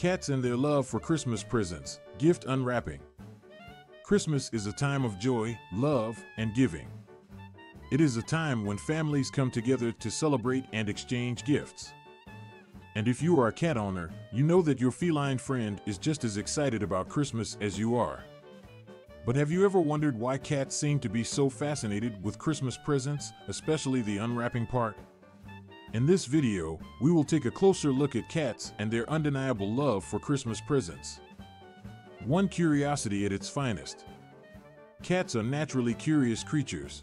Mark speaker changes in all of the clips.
Speaker 1: Cats and their love for Christmas presents, gift unwrapping. Christmas is a time of joy, love, and giving. It is a time when families come together to celebrate and exchange gifts. And if you are a cat owner, you know that your feline friend is just as excited about Christmas as you are. But have you ever wondered why cats seem to be so fascinated with Christmas presents, especially the unwrapping part? In this video, we will take a closer look at cats and their undeniable love for Christmas presents. One curiosity at its finest. Cats are naturally curious creatures.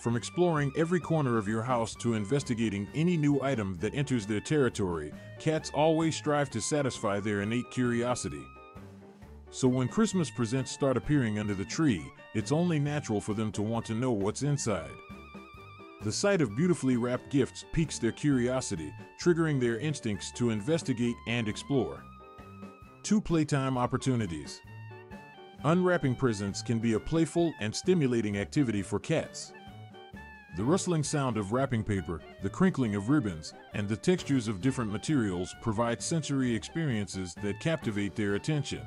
Speaker 1: From exploring every corner of your house to investigating any new item that enters their territory, cats always strive to satisfy their innate curiosity. So when Christmas presents start appearing under the tree, it's only natural for them to want to know what's inside. The sight of beautifully wrapped gifts piques their curiosity, triggering their instincts to investigate and explore. Two playtime opportunities. Unwrapping presents can be a playful and stimulating activity for cats. The rustling sound of wrapping paper, the crinkling of ribbons, and the textures of different materials provide sensory experiences that captivate their attention.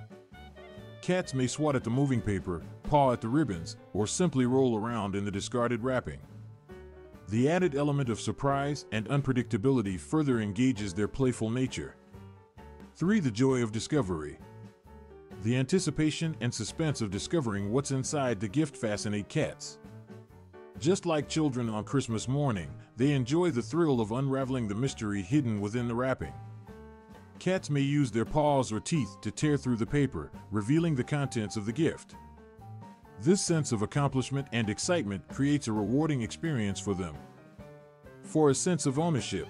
Speaker 1: Cats may swat at the moving paper, paw at the ribbons, or simply roll around in the discarded wrapping. The added element of surprise and unpredictability further engages their playful nature. 3. The joy of discovery. The anticipation and suspense of discovering what's inside the gift fascinate cats. Just like children on Christmas morning, they enjoy the thrill of unraveling the mystery hidden within the wrapping. Cats may use their paws or teeth to tear through the paper, revealing the contents of the gift. This sense of accomplishment and excitement creates a rewarding experience for them. Four a sense of ownership,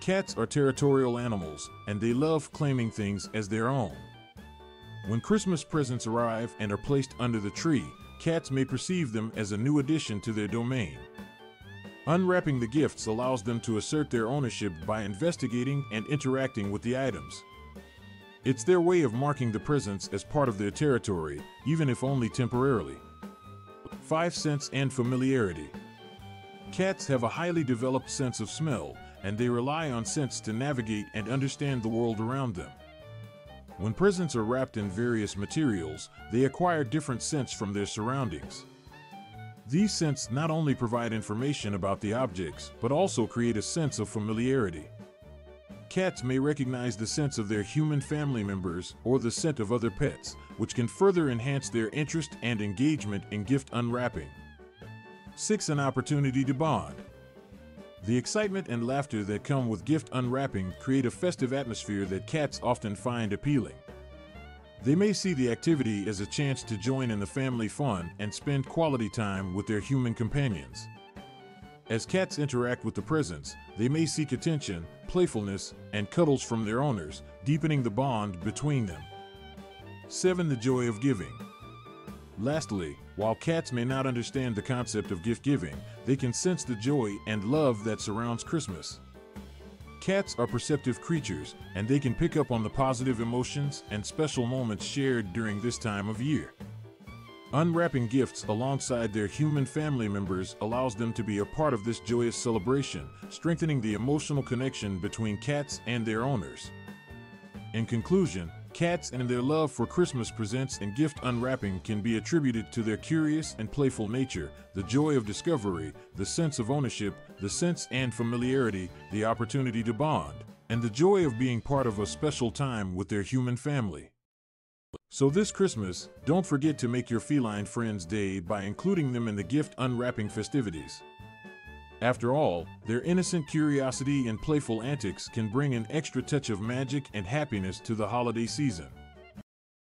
Speaker 1: cats are territorial animals and they love claiming things as their own. When Christmas presents arrive and are placed under the tree, cats may perceive them as a new addition to their domain. Unwrapping the gifts allows them to assert their ownership by investigating and interacting with the items. It's their way of marking the presents as part of their territory, even if only temporarily. 5 Scents and Familiarity Cats have a highly developed sense of smell, and they rely on scents to navigate and understand the world around them. When presents are wrapped in various materials, they acquire different scents from their surroundings. These scents not only provide information about the objects, but also create a sense of familiarity. Cats may recognize the scents of their human family members or the scent of other pets, which can further enhance their interest and engagement in gift unwrapping. 6. An opportunity to bond. The excitement and laughter that come with gift unwrapping create a festive atmosphere that cats often find appealing. They may see the activity as a chance to join in the family fun and spend quality time with their human companions. As cats interact with the presents, they may seek attention, playfulness, and cuddles from their owners, deepening the bond between them. 7. The joy of giving. Lastly, while cats may not understand the concept of gift giving, they can sense the joy and love that surrounds Christmas. Cats are perceptive creatures, and they can pick up on the positive emotions and special moments shared during this time of year. Unwrapping gifts alongside their human family members allows them to be a part of this joyous celebration, strengthening the emotional connection between cats and their owners. In conclusion, Cats and their love for Christmas presents and gift unwrapping can be attributed to their curious and playful nature, the joy of discovery, the sense of ownership, the scents and familiarity, the opportunity to bond, and the joy of being part of a special time with their human family. So this Christmas, don't forget to make your feline friends' day by including them in the gift unwrapping festivities. After all, their innocent curiosity and playful antics can bring an extra touch of magic and happiness to the holiday season.